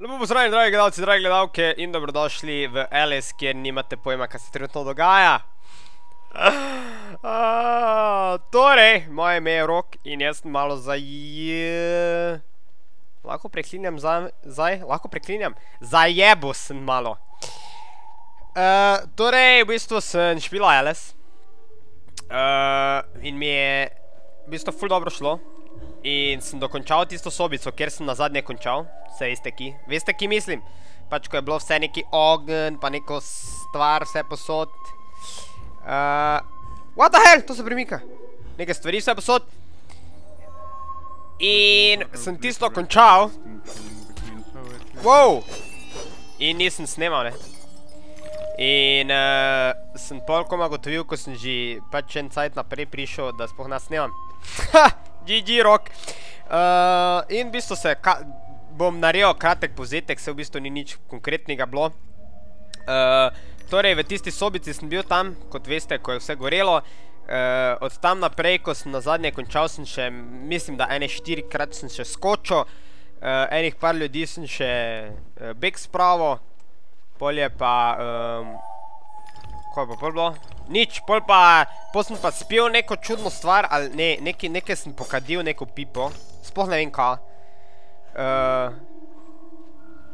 Lepo pozdravljeni, dragi gledalci, dragi gledalke in dobrodošli v Alice, kjer nimate pojma, kaj se trenutno dogaja. Ah, torej, moje ime je Rok in jaz sem malo zaj... Lahko preklinjam zdaj? Lahko preklinjam? Zajebo sem malo. Uh, torej, v bistvu sem špila Alice. Uh, in mi je v bistvu ful dobro šlo. In sem dokončal tisto sobico, kjer sem nazadnje končal. Vse veste ki. Veste ki mislim? Pač ko je bilo vse neki ogen, pa neko stvar, vse posod. Uh, what the hell? To se premika. Neke stvari vse posod. In sem tisto končal. Wow! In nisem snemal, ne. In uh, sem pol koma gotovil, ko sem že pač en cajt naprej prišel, da spoh nas snemam. Ha! GG rock! Uh, in v bistvu se bom naredil kratek povzetek, se v bistvu ni nič konkretnega bilo. Uh, torej, v tisti sobici sem bil tam, kot veste, ko je vse gorelo. Uh, od tam naprej, ko sem nazadnje končal, sem še, mislim, da ene štirikrat sem še skočil. Uh, enih par ljudi sem še uh, beg spravo. Pol je pa... Um, kaj pa pol bilo? Nič, pol pa... Pol sem pa spil neko čudno stvar, ali ne, nekaj, nekaj sem pokadil neko pipo. Sploh ne vem kaj. Uh,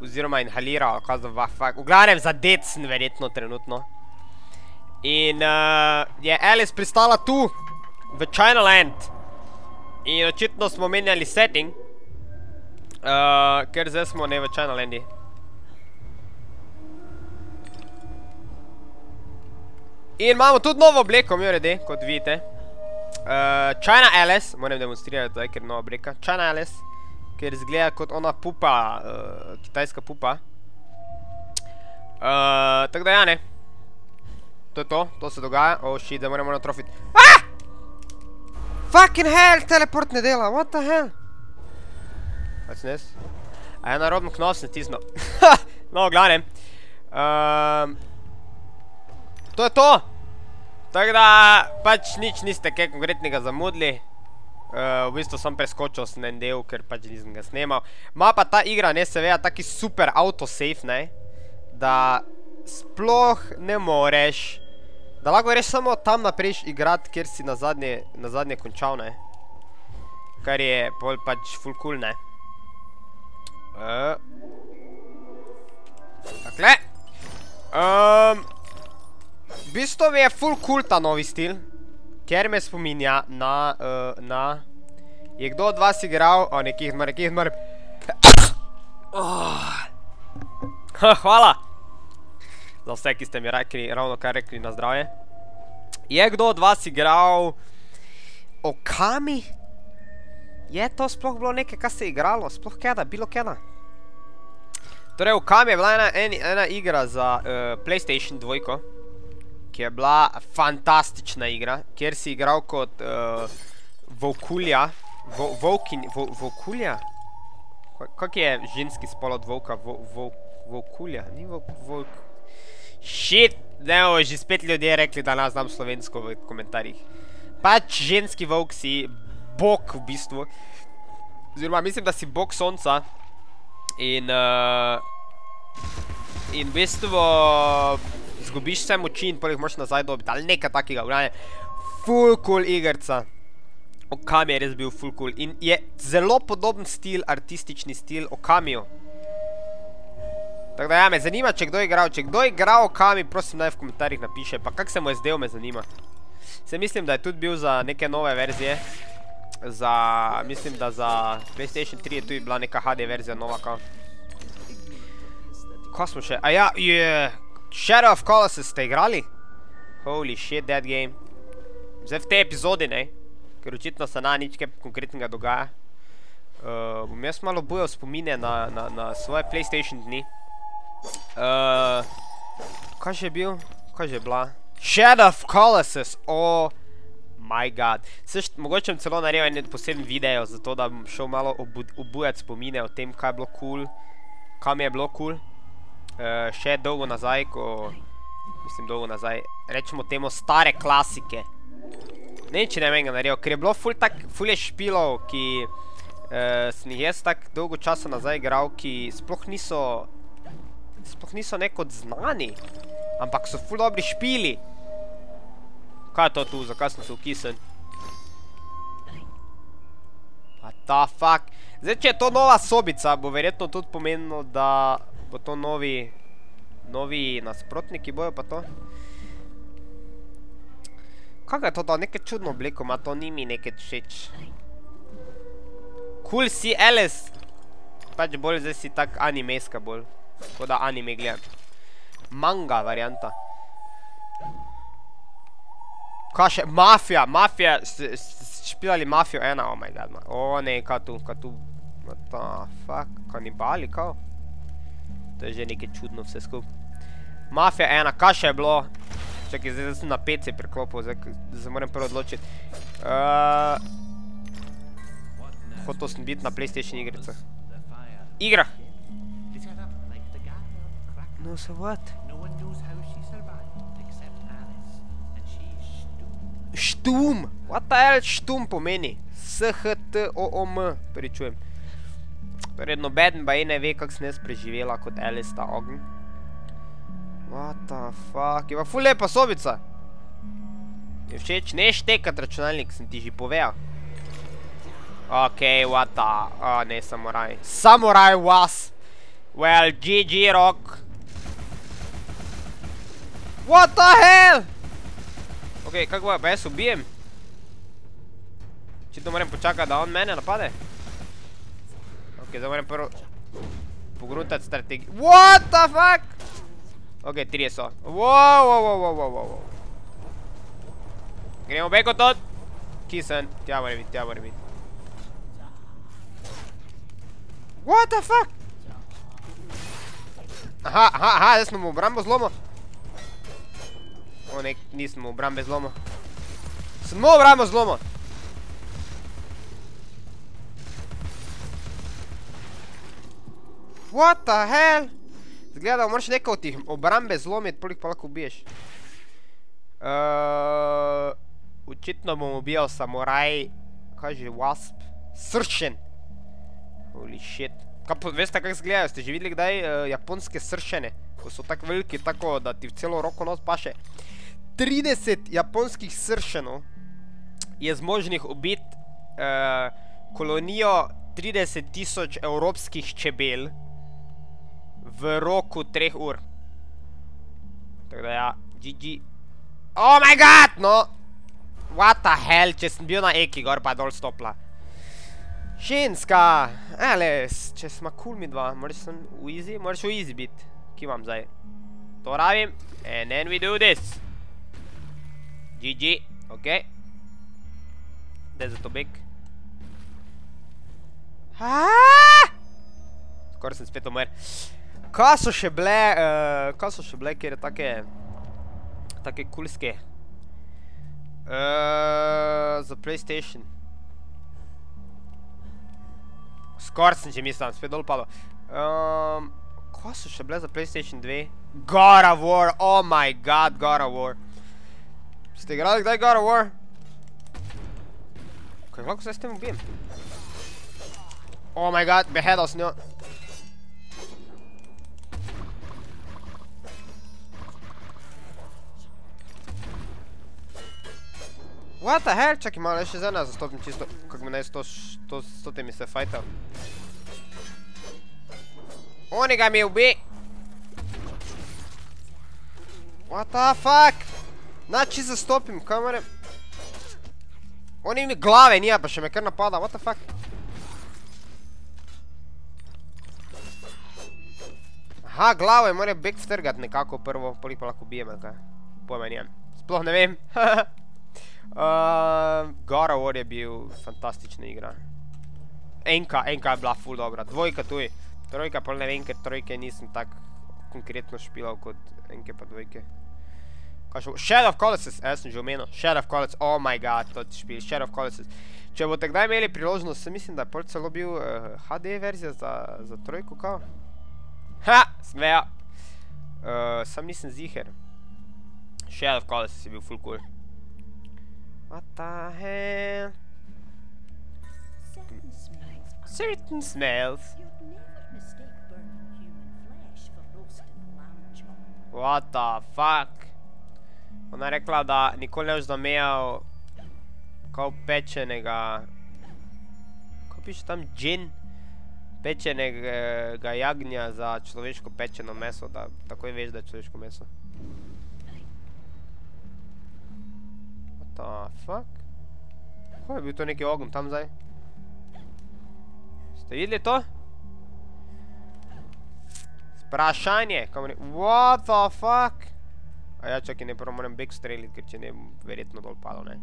oziroma inhaliral, kaj za vafak. V glavnem zadet sem verjetno trenutno. In uh, je Alice pristala tu, v China Land. In očitno smo menjali setting. Uh, ker zdaj smo ne v China In imamo tudi novo obleko, mi urede, kot vidite. Uh, China Alice, moram demonstrirati tukaj, ker je nova obleka. China Alice, ker izgleda kot ona pupa, uh, kitajska pupa. Uh, tako da ja, ne. To je to, to se dogaja. Oh shit, da moramo natrofiti. Ah! Fucking hell, teleport ne dela, what the hell? What's this? A ja narodno knos ne tisno. no, glavnem. Um, To je to! Tako da, pač nič niste kaj konkretnega zamudili. Uh, v bistvu sem preskočil sem en del, ker pač nisem ga snemal. Ma pa ta igra, ne, se veja, taki super autosave, ne, da sploh ne moreš, da lahko greš samo tam naprej igrat, kjer si nazadnje, nazadnje končal, ne. Kar je pol pač full cool, ne. Uh. Takle. Um, bistvu je full cool ta novi stil, ker me spominja na, uh, na... Je kdo od vas igral? O, nekih zmar, nekih zmar... Hvala! Za vse, ki ste mi rekli, ravno kar rekli na zdravje. Je kdo od vas igral... Okami? Je to sploh bilo nekaj, kaj se je igralo? Sploh keda, bilo keda? Torej, Okami je bila ena, ena igra za uh, PlayStation 2 ki je bila fantastična igra, kjer si igral kot uh, Vokulja. Vo, volkin, vo, vokulja? Kak je ženski spol od Volka? Vo, vo, vokulja? Ni vo, Volk... Shit! Ne, o, že spet ljudje rekli, da nas znam slovensko v komentarjih. Pač ženski volk si bok v bistvu. Oziroma, mislim, da si bok sonca. In... Uh, in v bistvu izgubiš vse moči in poleg moraš nazaj dobiti, ali nekaj takega, v glavne, full cool igrca. Okami je res bil full cool in je zelo podoben stil, artistični stil Okamijo. Tako da ja, me zanima, če kdo je igral, če kdo je igral Okami, prosim naj v komentarjih napiše, pa kak se mu je zdel, me zanima. Se mislim, da je tudi bil za neke nove verzije, za, mislim, da za PlayStation 3 je tudi bila neka HD verzija nova, kao. Ko smo še, a ja, je, Shadow of Colossus ste igrali? Holy shit, that game. Zdaj v tej epizodi, ne? Ker očitno se na nič kaj konkretnega dogaja. Uh, bom jaz malo bojal spomine na, na, na svoje PlayStation dni. Uh, kaj že bil? Kaj že bila? Shadow of Colossus! Oh my god. Seš, mogoče bom celo naredil en poseben video, zato da bom šel malo obujati spomine o tem, kaj je bilo cool. Kaj mi je bilo cool. Uh, še dolgo nazaj, ko, mislim dolgo nazaj, rečemo temu stare klasike. Ne vem, če ne vem ga naredil, ker je bilo ful tak, ful je špilov, ki Uh, sem jih jaz tako dolgo časa nazaj igral, ki sploh niso, sploh niso neko znani, ampak so ful dobri špili. Kaj je to tu, zakaj sem se ukisen? What the fuck? Zdaj, če je to nova sobica, bo verjetno tudi pomenilo, da bo to novi, novi nasprotniki bojo pa to. Kako je to, da nekaj čudno obliko ima, to ni mi nekaj všeč. Cool si, Alice. Pač bolj zdaj si tak animeska bolj. Tako da anime gledam. Manga varianta. Kaj še? Mafija, mafija. Špilali mafijo ena, oh my god. O ne, kaj tu, kaj tu. What the fuck? Kanibali, kao? To je že nekaj čudno vse skup. Mafija ena, kaj še je bilo? Čakaj, zdaj sem na PC priklopil, zdaj se moram prvo odločiti. Hotel sem biti na Playstation igricah. Igra! No, so what? Štum! What the hell štum pomeni? S-H-T-O-O-M, pričujem. Torej, nobeden ba je ne ve, kak sem jaz preživela kot Alice ta ogen. What the fuck? Je pa ful lepa sobica. Je všeč? Ne štekat računalnik, sem ti že povedal. Ok, what the... O, ne, samuraj. Samuraj was! Well, GG, rock. What the hell? Ok, kak bo, pa jaz ubijem? Čito moram počakati, da on mene napade? Ok, zdaj moram prvo... Pogruntati strategijo. What the fuck? Ok, trije so. Wow, wow, wow, wow, wow. Gremo beko tot. Ki sem? Tja moram biti, tja moram biti. What the fuck? Aha, aha, aha, jaz sem v obrambo zlomo. O, nek, nisem v obrambe zlomo. Sem v obrambo zlomo. What the hell? Zgleda, da moraš nekaj od tih obrambe zlomiti, polik pa lahko ubiješ. Očitno bom ubijal samuraj, kaj že, wasp, sršen. Holy shit. Veste, kak zgledajo? Ste že videli kdaj japonske sršene? Ko so tako veliki, tako da ti v celo roko nos paše. 30 japonskih sršenov je zmožnih ubiti kolonijo 30 tisoč evropskih čebel v roku 3 ur. Tako da ja, GG. Oh my god, no! What the hell, če sem bil na eki gor pa dol stopla. Ženska! Alice, če sma cool mi dva, moraš sem v easy, moraš v easy bit. Ki imam zdaj? To rabim. And then we do this. GG, ok. Daj za to beg. Skoraj sem spet umr. Kaj so še bile, kaj so še bile, kjer je take, take kulske? Za Playstation. Skoraj sem že mislil, spet dol padlo. Kaj so še bile za Playstation 2? God of War, oh my god, God of War. Ste igrali kdaj God of War? Kaj, kako se s tem ubijem? Oh my god, beheadal sem jo. What the hell? Čakaj malo, še za nas zastopim čisto, kako mi naj s temi se fajtal. Onega mi ubi! What the fuck? Znači zastopim, kaj moram? Oni mi glave nija, pa še me kar napada, what the fuck? Aha, glavo je mora beg vtrgat nekako prvo, polik pa lahko bijem, kaj? Pojma nijem. Sploh ne vem. God of War je bil fantastična igra. Enka, enka je bila ful dobra. Dvojka tuj. Trojka pol ne vem, ker trojke nisem tak konkretno špilal kot enke pa dvojke. Še? Shadow of Colossus, jaz sem že omenil. Shadow of Colossus, oh my god, to špil. Shadow of Colossus. Če boste kdaj imeli priložnost, se mislim, da je pol celo bil HD verzija za trojko, kao? Ha, smeja. Sam nisem ziher. Shadow of Colossus je bil full cool. What the hell? Certain smells. Lamb chop. What the fuck? Ona je rekla, da nikoli ne boš zamejal kao pečenega... Kako piše tam? Džin? Pečenega jagnja za človeško pečeno meso, da takoj veš, da je človeško meso. The fuck? Kako je bil to neki ogen tam zdaj? Ste videli to? Sprašanje, kam re... What the fuck? A ja, čakaj, ne prvo moram bek strelit, ker če ne verjetno dol padal, ne?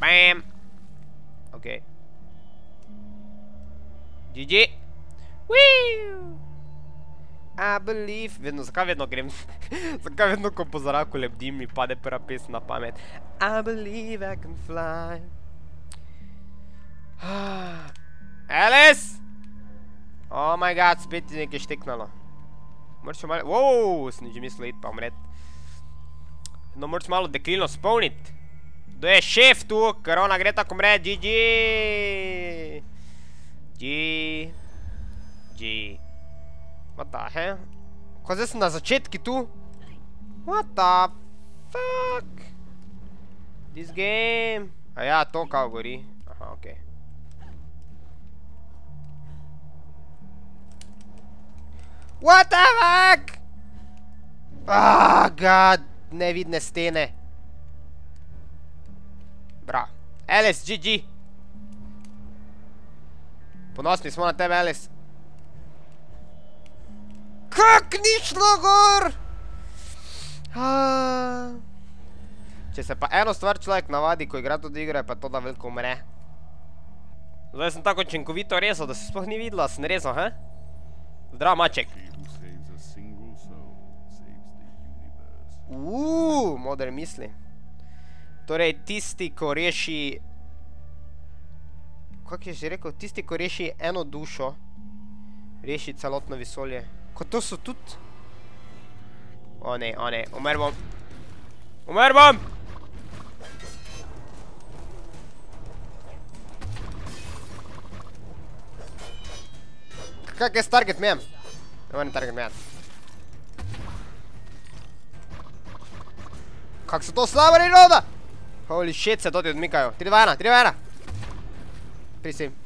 Bam! Okej. GG! Woo! I believe... Vedno, zakaj vedno grem? zakaj vedno, ko po zraku lebdim, mi pade prva pesem na pamet? I believe I can fly. Alice! Oh my god, spet je nekaj šteknalo. Moraš malo... Wow, sem že mislil iti pa umret. No, moraš malo deklino spolnit. Kdo je šef tu? Ker ona gre tako umret. GG! G... G... What the hell? Ko zdaj sem na začetki tu? What the fuck? This game... A ja, to kao gori. Aha, okej. What the fuck? Ah, god, nevidne stene. Bra. Alice, GG. Ponosni smo na tebe, Alice. Kak ni šlo gor? Če se pa eno stvar človek navadi, ko igra tudi igre, pa to, da veliko umre. Zdaj sem tako učinkovito rezal, da se sploh ni videla, sem rezal, he? Zdrav, maček. He who saves a single soul saves the universe. Uuu, modre misli. Torej, tisti, ko reši... Kak je že rekel? Tisti, ko reši eno dušo, reši celotno vesolje. Ko to so tudi... O ne, o ne, umr bom. Umr bom! Kak je target man? Ne morem target man. Kak so to slabo reloada? Holy shit, se doti odmikajo. 3, 2, 1, 3, 2, 1. Prisim.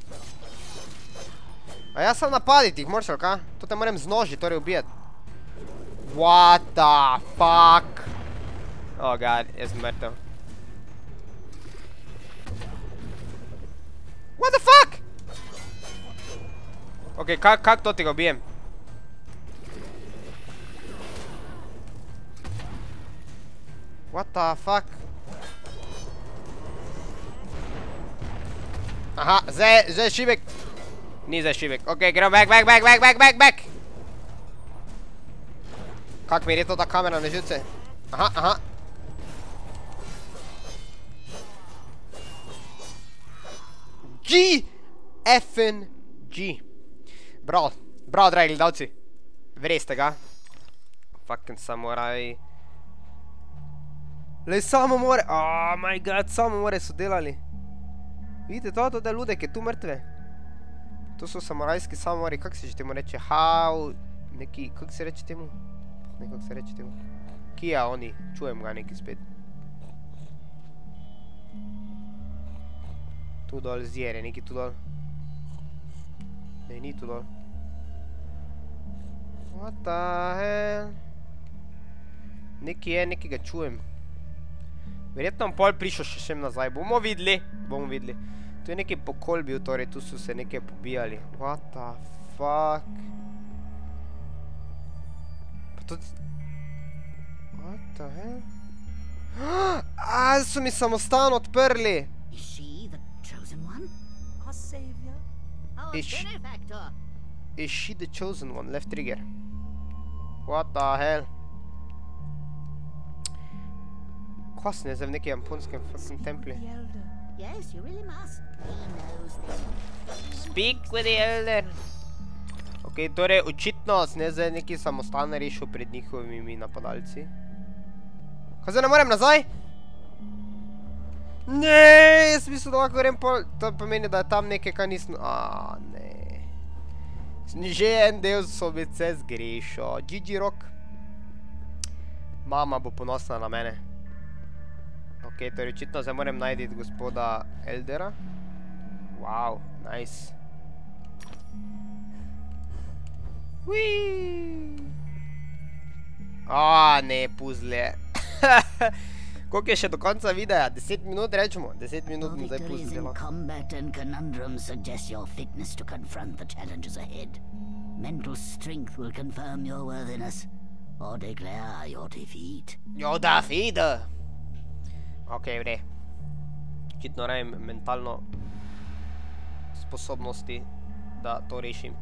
A jaz sam napaditi jih, moraš ali ka? To te moram z noži, torej ubijati. What the fuck? Oh god, jaz sem mrtev. What the fuck? Ok, kak, kak to ti ga ubijem? What the fuck? Aha, zdaj, zdaj šibek. Ni zdaj šibek. Ok, gremo back, back, back, back, back, back, back. Kak mi je to ta kamera na živce? Aha, aha. G, F, N, G. Bravo, bravo, dragi gledalci. Verjeste ga. Fucking samuraj. Le samomore, oh my god, samomore so delali. Vidite to, to da je ludek je tu mrtve. To so samurajski samomori, kak se že temu reče, how, neki, kak se reče temu? Ne, kak se reče temu? Kija oni, čujem ga neki spet. Tu dol zjere, neki tu dol. Ne, ni tu dol. What the hell? Neki je, neki ga čujem. Verjetno bom pol prišel še sem nazaj. Bomo videli. Bomo videli. Tu je neki pokol bil, torej tu so se nekaj pobijali. What the fuck? Pa to... What the hell? A, so mi samostan odprli. Is she the chosen one? Our savior? Our Is she- benefactor? Is she the chosen one? Left trigger. What the hell? Kva sem jaz zdaj v nekem japonskem fucking templju? Yes, you really must. He knows this. Speak with the elder. Ok, torej očitno sem jaz zdaj neki samostan rešil pred njihovimi napadalci. Kaj zdaj ne morem nazaj? Ne, jaz mislim, da lahko grem pol, to pomeni, da je tam nekaj, kar nisem, a ne. Že en del so mi se zgrešil, GG Rock. Mama bo ponosna na mene. Ok, torej očitno zdaj moram najti gospoda Eldera. Wow, nice. Whee! A, ne, puzle. Koliko je še do konca videa? 10 minut rečemo? 10 minut Your bom zdaj in lahko. combat and conundrums suggest your fitness to confront the challenges ahead. Mental strength will confirm your worthiness or declare your defeat. Jo, da, Ok, vre. Očitno rajem mentalno sposobnosti, da to rešim.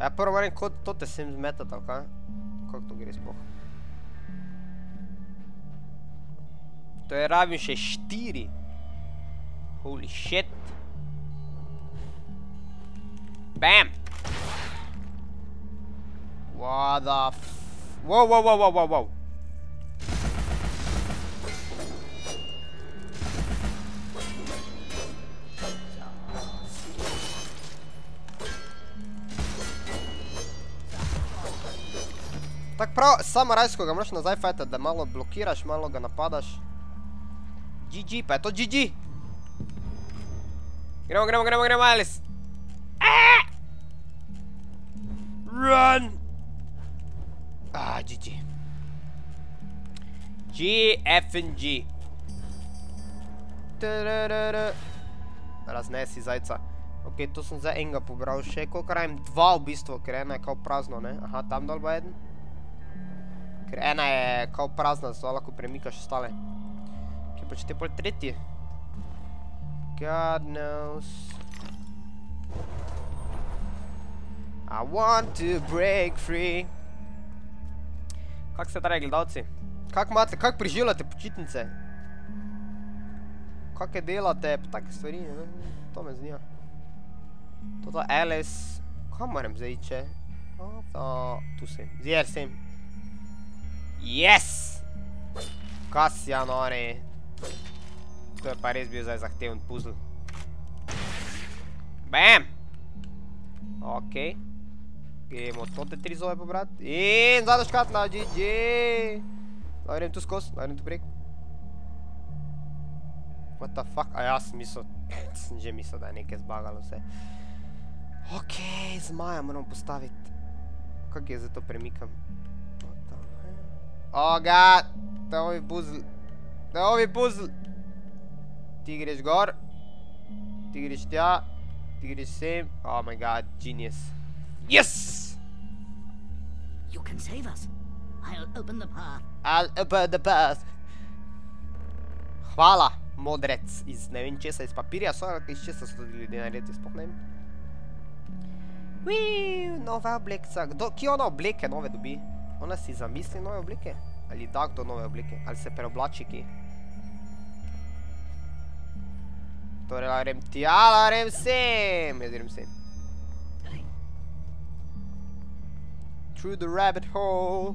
Ja, prvo moram kot to te sem zmetati, ali kaj? Kako to gre sploh? To je rabim še štiri. Holy shit. Bam! What the f... Wow, wow, wow, wow, wow, wow. Tako prav, samo rajsko ga moraš nazaj fajtati, da malo blokiraš, malo ga napadaš. GG, pa je to GG. Gremo, gremo, gremo, gremo, Alice. Ah! Run! G, F in G. Raznesi zajca. Ok, to sem zdaj enega pobral še, koliko rajem? Dva v bistvu, ker ena je kao prazno, ne? Aha, tam dol bo eden. Ker ena je kao prazna, zato lahko premikaš ostale. Kje pa če te pol tretji? God knows. I want to break free. Kak ste dragi gledalci? Kak imate, kak preživljate počitnice? Kake delate, pa take stvari, ne? To me zanima. Toto Alice, kam moram zdaj iti, če? O, to, tu sem, zjer sem. Yes! Kas ja nori. To je pa res bil zdaj zahteven puzzle. Bam! Okej. Gremo tote tri zove pobrat. In zadnja škatla, GG! Lahko grem tu skos, lahko grem tu prek. What the fuck? A jaz mislil, sem že mislil, da je nekaj zbagalo vse. Okej, zmaja moram postaviti. Kako je zdaj to premikam? What the hell? Oh god! Je ovi puzzle. Je ovi puzzle. Ti greš gor. Ti greš tja. Ti greš sem. Oh my god, genius. Yes! You can save us. I'll open the path. I'll open the path. Hvala, modrec iz ne vem česa, iz papirja so, iz česa so tudi ljudje naredili, sploh ne vem. Uiii, nova obleka. Kdo, kje ona obleke nove dobi? Ona si zamisli nove obleke? Ali da kdo nove obleke? Ali se preoblači ki? Torej, la grem tja, la grem sem. Jaz grem sem. Through the rabbit hole.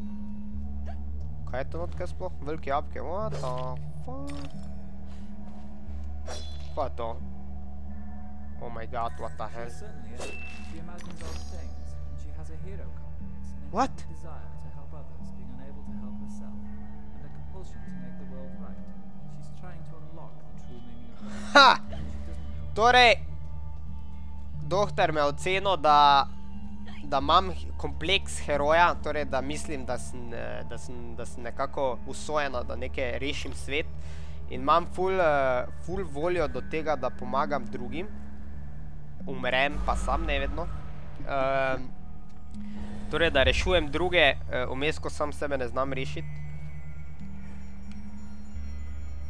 Kaj je to notka sploh? Velike jabke, what the fuck? Kaj je to? Oh my god, what the hell? What? desire to help others, being unable to help herself, and a compulsion to make the world right. She's trying to unlock the true meaning of life. Ha! Torej, doktor me ocenil, da, da imam kompleks heroja, torej da mislim, da sem, eh, da sem, da sem nekako usojena, da nekaj rešim svet in imam ful, eh, ful voljo do tega, da pomagam drugim. Umrem pa sam nevedno. Um, torej, da rešujem druge, eh, vmes, ko sam sebe ne znam rešiti.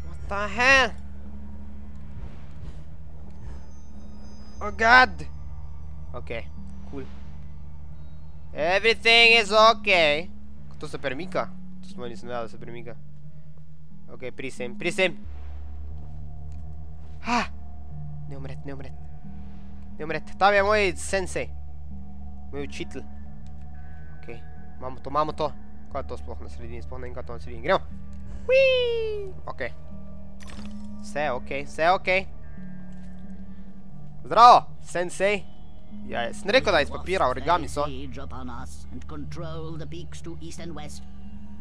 What the hell? Oh god! Ok, cool. Everything is ok. To se premika? To smo nisem vedel, da se premika. Ok, prisem, prisem! Ha! Ne umret, ne umret. Ne umret. Tam je moj sensei. Moj učitelj. Ok, imamo to, imamo to. Kaj je to sploh na sredini? Sploh ne vem, kaj to na sredini. Gremo. Whee! Ok. Vse je ok, vse je ok. Zdravo, sensei. Ja, sem rekel, da je iz papira, origami so. Siege upon us and control the peaks to east and west.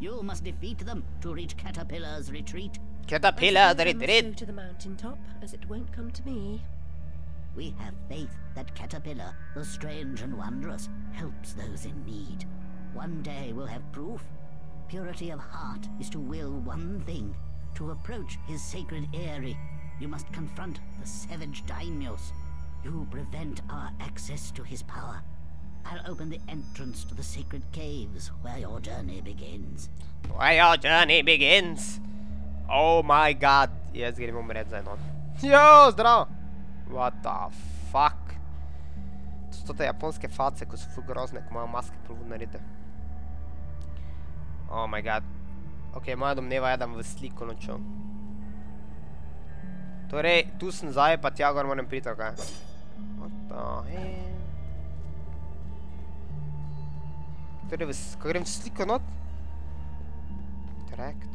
You must defeat them to reach Caterpillar's retreat. Caterpillar, I da suppose I must red. go to the mountain top, as it won't come to me. We have faith that Caterpillar, the strange and wondrous, helps those in need. One day we'll have proof. Purity of heart is to will one thing to approach his sacred eyrie. You must confront the savage daimyos. You prevent our access to his power. I'll open the entrance to the sacred caves where your journey begins. Where your journey begins. Oh my god. Jaz grem umret za eno. Jo, zdravo. What the fuck. To so te japonske face, ko so ful grozne, ko imajo maske prav narite. Oh my god. Ok, moja domneva je, da bom v sliko nočel. Torej, tu sem zdaj, pa tja gor moram priti? What the hell? Torej, v, s- ko grem v sliko not? Interact.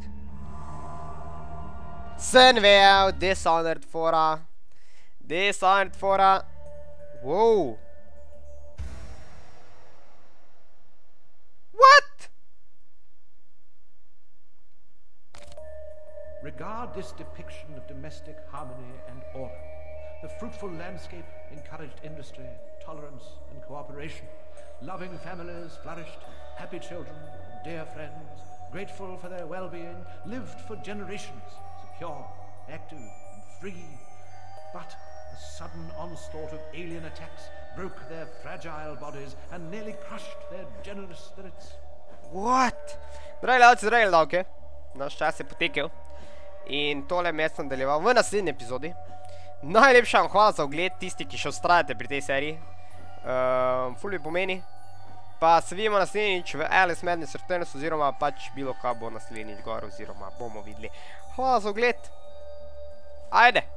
Sem vel, Dishonored fora. Dishonored fora. Wow. What? Regard this depiction of domestic harmony and order. The fruitful landscape encouraged industry, tolerance, and cooperation. Loving families flourished, happy children, dear friends, grateful for their well being, lived for generations, secure, active, and free. But a sudden onslaught of alien attacks broke their fragile bodies and nearly crushed their generous spirits. What? Dragi gledalci, dragi gledalke, naš čas je potekel in tole mesto nadaljeval v naslednji epizodi. Najlepša vam hvala za ogled, tisti, ki še ustrajate pri tej seriji. Uh, ful mi pomeni. Pa se vidimo naslednjič v Alice Madness Returns oziroma pač bilo kaj bo naslednjič gor oziroma bomo videli. Hvala za ogled. Ajde!